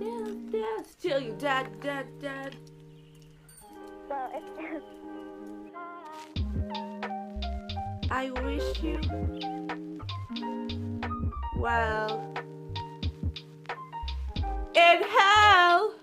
Yeah, yeah, still you, dad, dad, dad. So it's. I wish you well in hell.